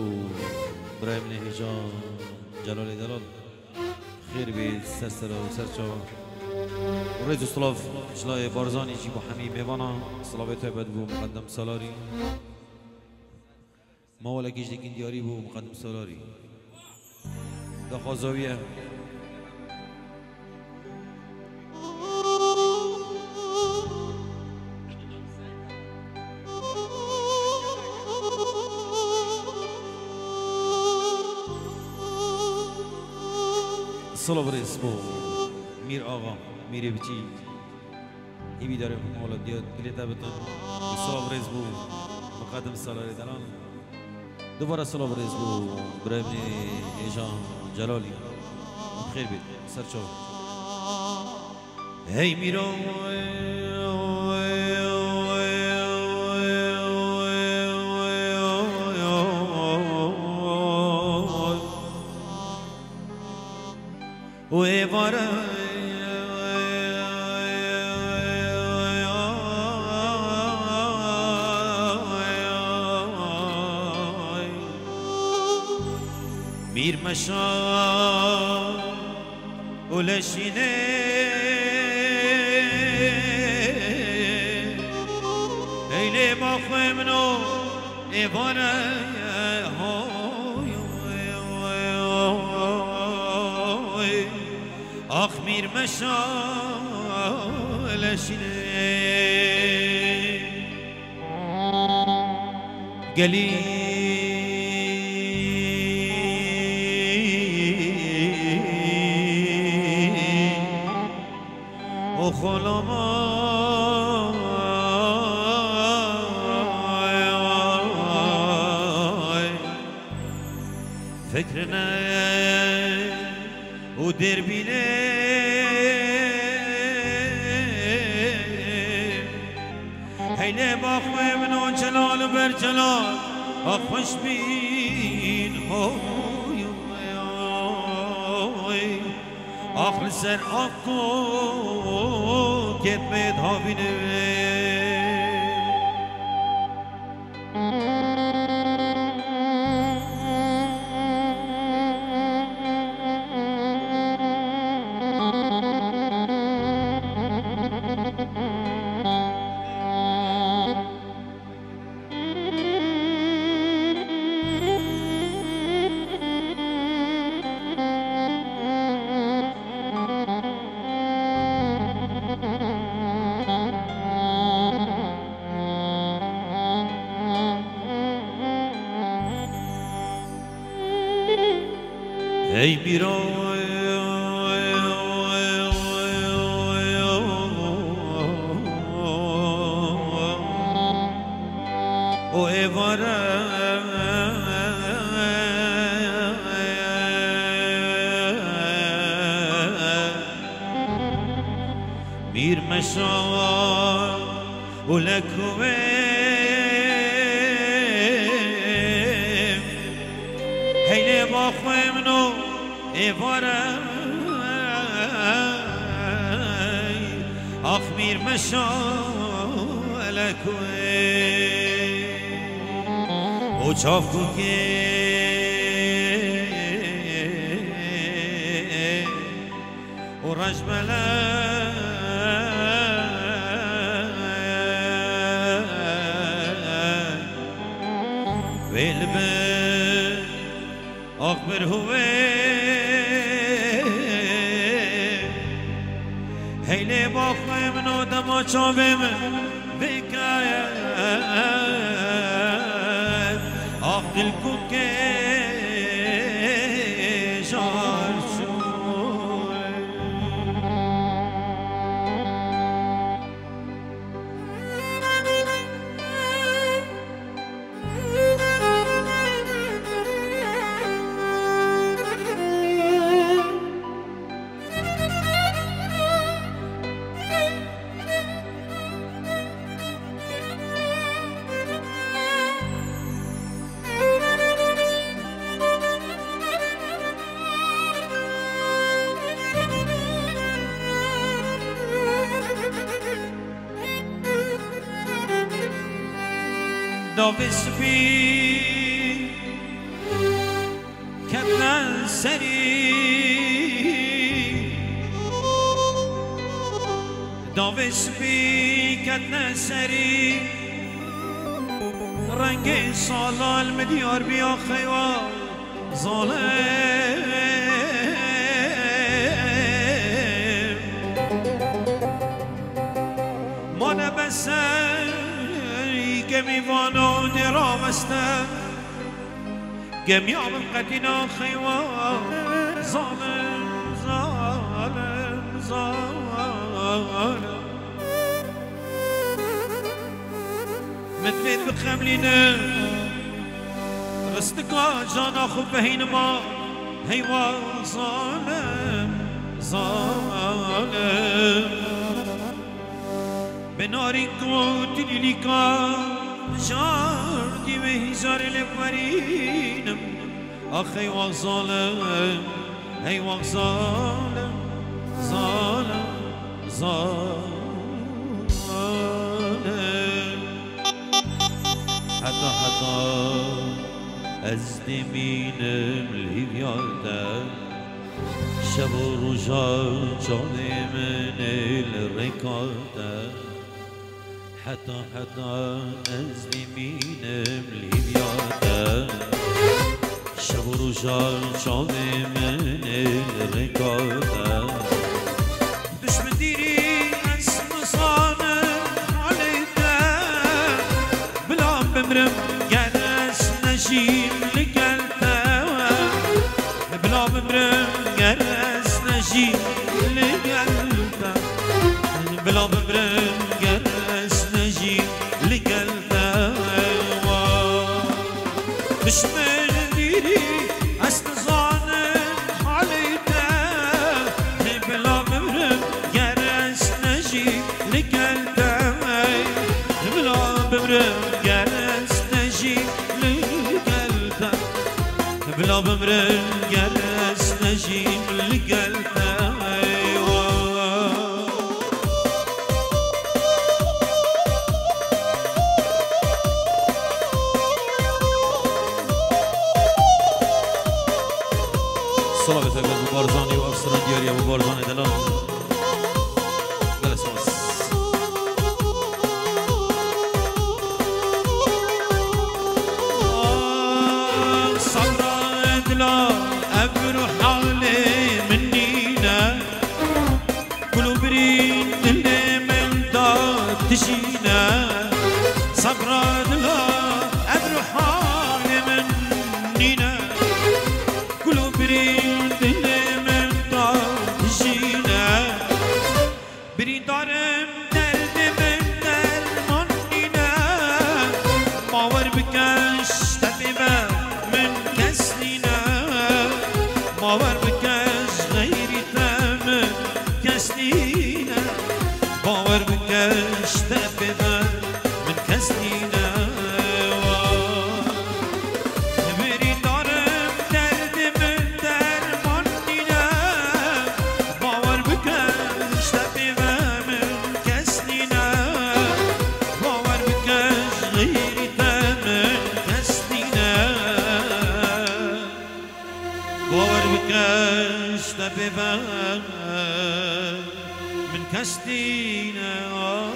إبراهيم نهيجان جلال دلال. خير بيت سرسر وسرچا وريز صلاف جلاي بارزاني جيبو حميم ايوانا صلاة تبد بو مقدم سالاري ما ولا كيش دياري بو مقدم سالاري دا خازاوية صلاة بريز بو مير آغا مير بچي ایبی داره مولا دیاد بلیتا بتن صلاة بريز بو مقدم سالاري دلال دوباره سلام رئیس بو ابراهیم ایجان جلالی خیر و ایواره میر مشا ولشینه ایلی با خیمنو ایوانه. مشا ولشینه گلی و فکر نه و دربینه هینه با خوی من و جلال بر جلال. خوش بین هوی آخر سر آکو گت Ey bir oy O evara Bir meşal Ulek ve Heyle bakmayın o ایواره آخ میر مشا لکوه او چاف کو که او رجمله ویل به اکبر ہوئے هیله با خواهیم نو دما چاویم بکاید آخ Novice be سری داوش بی کت سری رنگ سالال مدیار بیا خیوا ظالم. ما نبسر گمی ودرا وستا جميع من قتنا خيوا ظالم ظالم ظالم مثل بخملنا رستقا جانا خب بهينما هيوا ظالم ظالم. بنار قوت للقاء بناري كنت ليكا جاردي وهزار لفرينم أخي وظالم هيوا ظالم ظالم ظالم. حتی حتی از دمینم لیویاده شب و روژا جان من الرکاده حتی حتی از دمینم لیویاده شب و روژا جان من الرکاده دشمن دیری اسم صانم علیده بلام بمرم گرس نشیم لگلته بلام بمرم سران دیاری ابو باردان دلان بله سماس صبران دلان أبرو حالي منينا كل بريد اللي من دار تشينا because بکش طبیبه من کسنینا